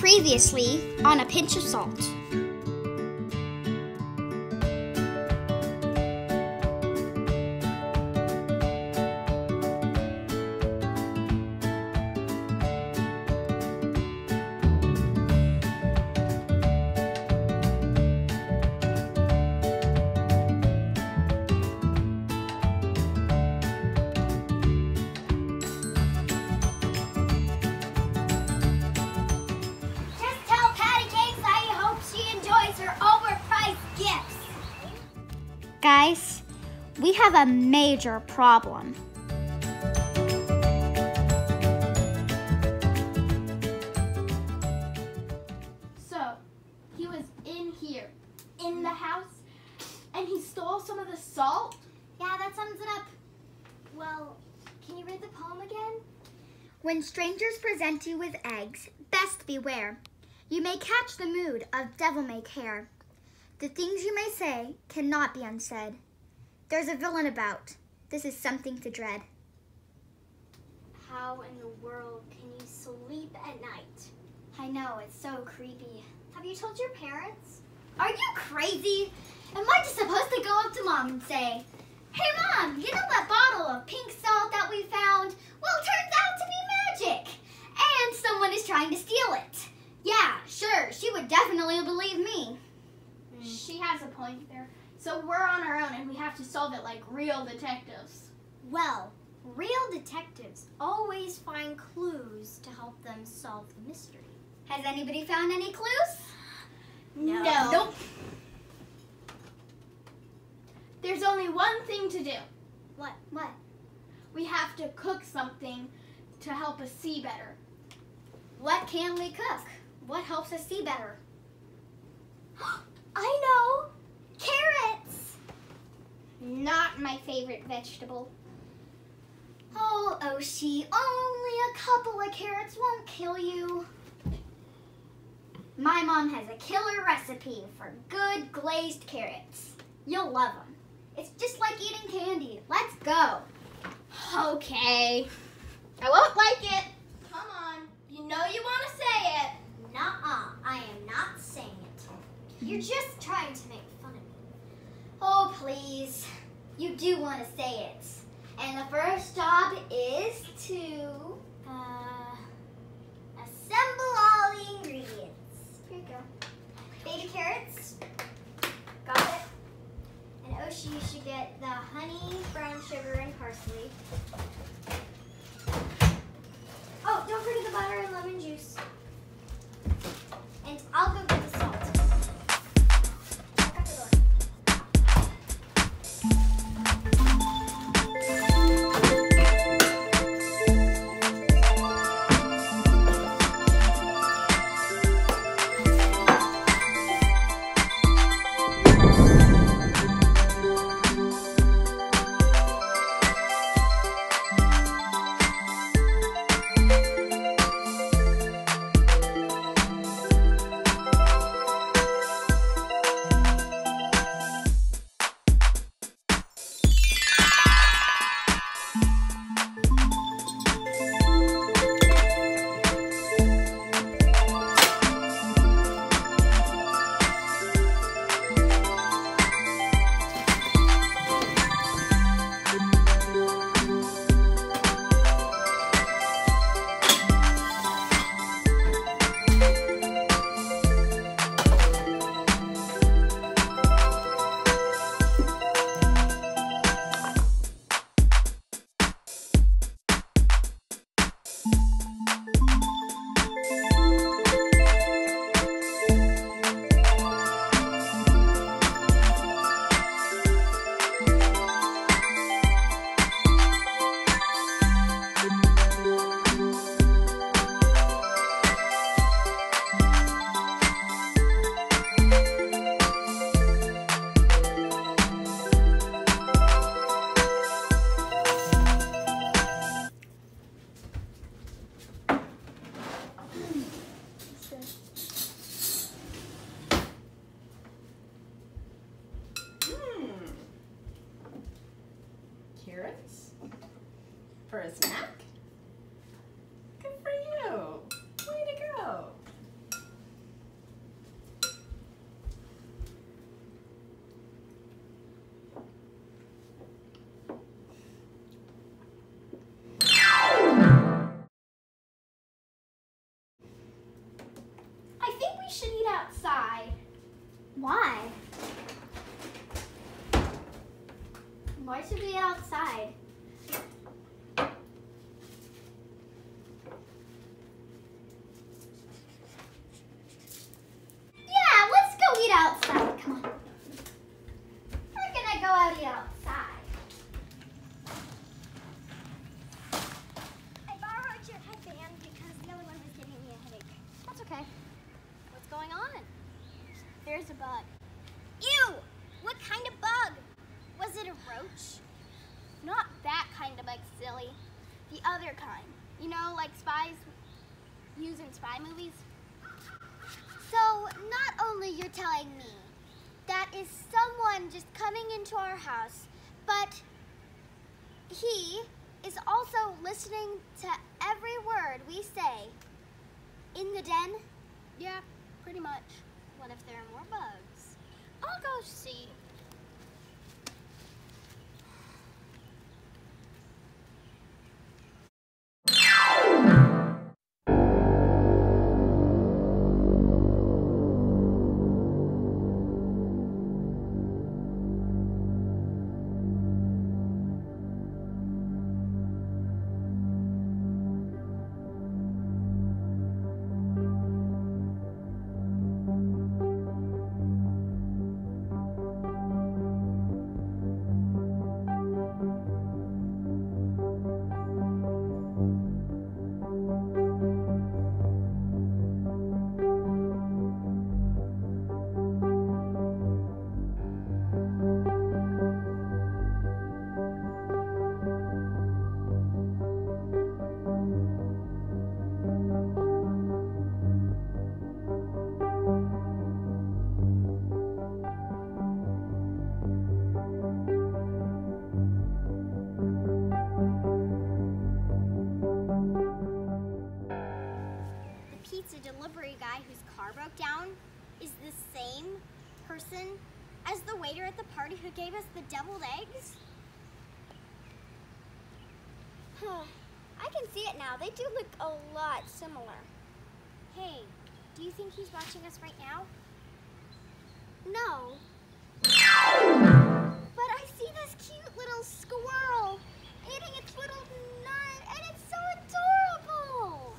Previously on a pinch of salt. Guys, we have a major problem. So, he was in here, in the house, and he stole some of the salt? Yeah, that sums it up. Well, can you read the poem again? When strangers present you with eggs, best beware. You may catch the mood of devil may care. The things you may say cannot be unsaid. There's a villain about. This is something to dread. How in the world can you sleep at night? I know, it's so creepy. Have you told your parents? Are you crazy? Am I just supposed to go up to mom and say, Hey mom, you know that bottle of pink salt that we found? Well, turns out to be magic. And someone is trying to steal it. Yeah, sure, she would definitely believe me. She has a point there. So we're on our own and we have to solve it like real detectives. Well, real detectives always find clues to help them solve the mystery. Has anybody found any clues? No. Nope. There's only one thing to do. What? What? We have to cook something to help us see better. What can we cook? What helps us see better? I know! Carrots! Not my favorite vegetable. Oh, oh Oshi, only a couple of carrots won't kill you. My mom has a killer recipe for good glazed carrots. You'll love them. It's just like eating candy. Let's go. Okay. I won't like it. Come on. You know you want to say it. Nuh-uh, I am not saying it. You're just trying to make fun of me. Oh, please. You do want to say it. And the first job is to Uh, assemble all the ingredients. Here you go. Baby carrots. Got it. and Oshi, you should get the honey, brown sugar, and parsley. Oh, don't forget the butter and lemon juice. And I'll go There's a bug. Ew! What kind of bug? Was it a roach? Not that kind of bug, silly. The other kind. You know, like spies use in spy movies? So, not only you're telling me that is someone just coming into our house, but he is also listening to every word we say in the den? Yeah, pretty much. What if there are more bugs? I'll go see. Deviled eggs? Huh. I can see it now. They do look a lot similar. Hey, do you think he's watching us right now? No. But I see this cute little squirrel eating its little nut, and it's so adorable.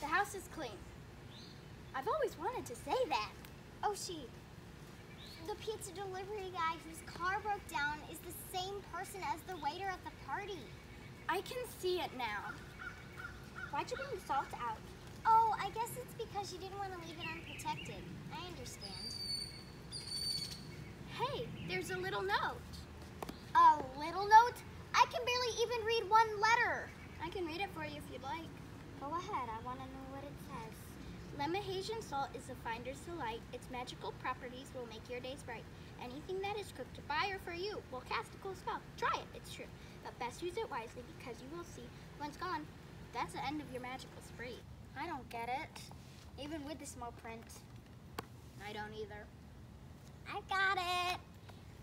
The house is clean. Always wanted to say that. Oh, she. The pizza delivery guy whose car broke down is the same person as the waiter at the party. I can see it now. Why'd you bring the salt out? Oh, I guess it's because you didn't want to leave it unprotected. I understand. Hey, there's a little note. A little note? I can barely even read one letter. I can read it for you if you'd like. Go ahead, I want to know what it says. Lemahasian salt is a finder's delight. Its magical properties will make your days bright. Anything that is cooked by or for you will cast a cool spell. Try it, it's true. But best use it wisely because you will see once gone. That's the end of your magical spree. I don't get it. Even with the small print. I don't either. I got it.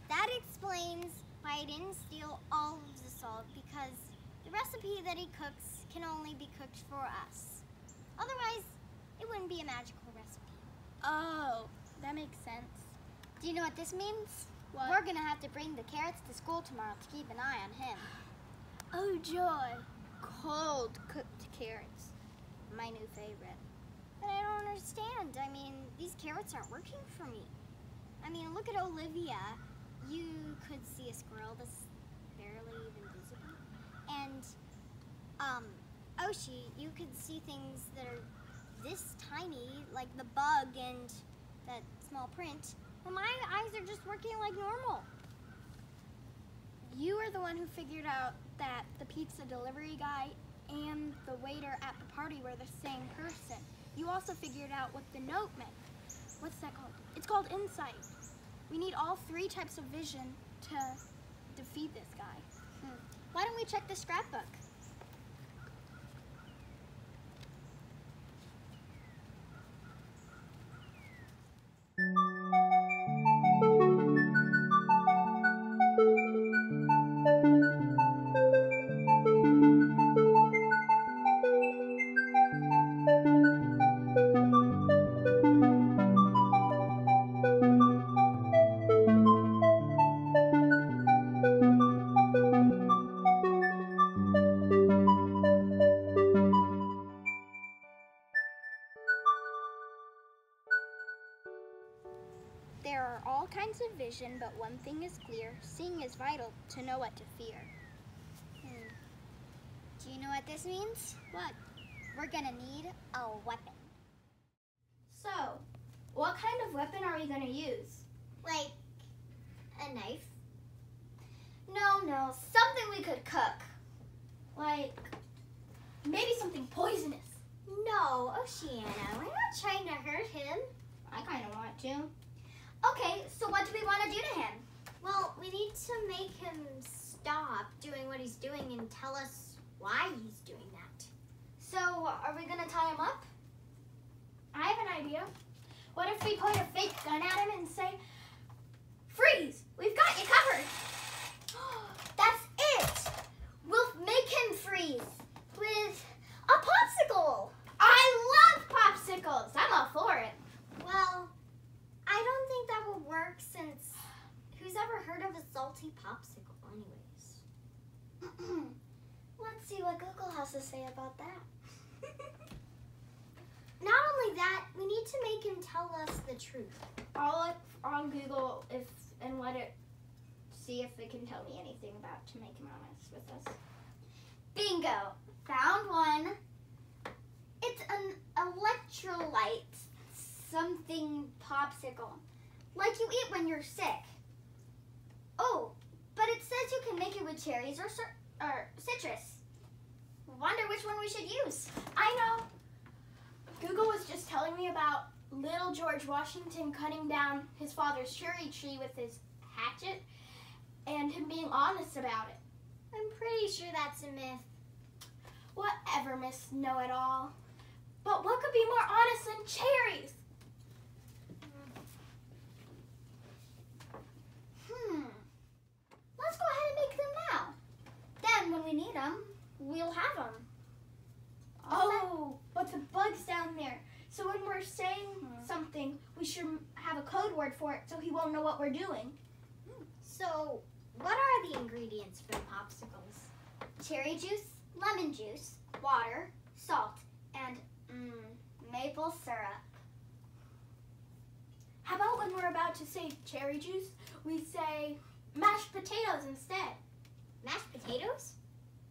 That explains why I didn't steal all of the salt because the recipe that he cooks can only be cooked for us. Otherwise, it wouldn't be a magical recipe. Oh, that makes sense. Do you know what this means? What? We're gonna have to bring the carrots to school tomorrow to keep an eye on him. Oh, joy. Cold cooked carrots. My new favorite. But I don't understand. I mean, these carrots aren't working for me. I mean, look at Olivia. You could see a squirrel that's barely even visible. And, um, Oshi, you could see things that are this tiny, like the bug and that small print. But my eyes are just working like normal. You are the one who figured out that the pizza delivery guy and the waiter at the party were the same person. You also figured out what the note meant. What's that called? It's called insight. We need all three types of vision to defeat this guy. Hmm. Why don't we check the scrapbook? This means? What? We're gonna need a weapon. So, what kind of weapon are we going to use? Like a knife. No, no, something we could cook. Like, maybe something poisonous. No, Oceanna, we're not trying to hurt him. I kind of want to. Okay, so what do we want to do to him? Well, we need to make him stop doing what he's doing and tell us why he's doing that. So, are we gonna tie him up? I have an idea. What if we point a fake gun at him and say, Freeze! We've got you covered! That's it! We'll make him freeze with a popsicle. I love popsicles! I'm all for it. Well, I don't think that will work since who's ever heard of a salty popsicle, anyways? Let's see what Google has to say about that. Not only that, we need to make him tell us the truth. I'll look on Google if and let it see if it can tell me anything about to make him honest with us. Bingo! Found one. It's an electrolyte something popsicle. Like you eat when you're sick. Oh, but it says you can make it with cherries or, or citrus. Wonder which one we should use. I know. Google was just telling me about little George Washington cutting down his father's cherry tree with his hatchet and him being honest about it. I'm pretty sure that's a myth. Whatever, Miss Know It All. But what could be more honest than cherries? Hmm. Let's go ahead and make them now. Then, when we need them, we'll have them. Oh, but the bug's down there. So when we're saying Hmm. something, we should have a code word for it so he won't know what we're doing. So, what are the ingredients for the popsicles? cherry juice, lemon juice, water, salt, and mm, maple syrup. How about when we're about to say cherry juice, we say mashed potatoes instead? Mashed potatoes?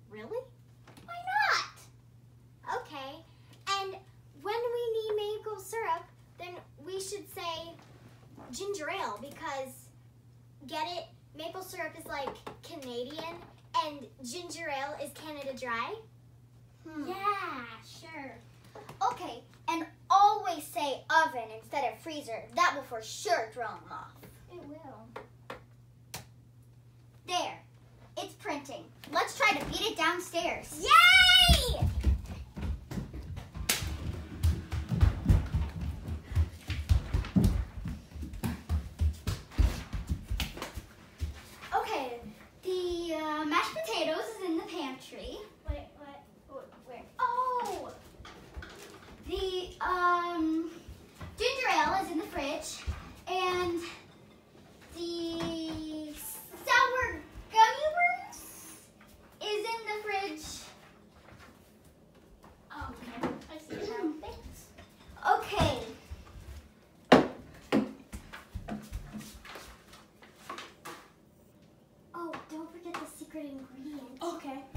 Really? Why not? Okay. And when we need maple syrup, then we should say ginger ale because get it? Maple syrup is like Canadian and ginger ale is Canada Dry. Hmm. Yeah, sure. Okay, and always say oven instead of freezer. That will for sure throw them off. It will. There, it's printing. Let's try to beat it downstairs. Yay! Potatoes is in the pantry. green. Okay.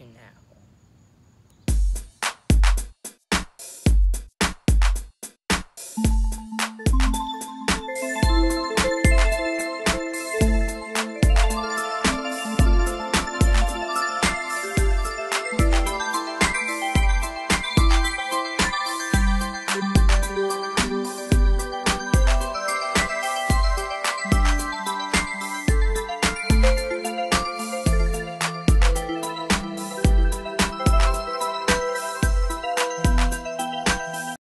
To now?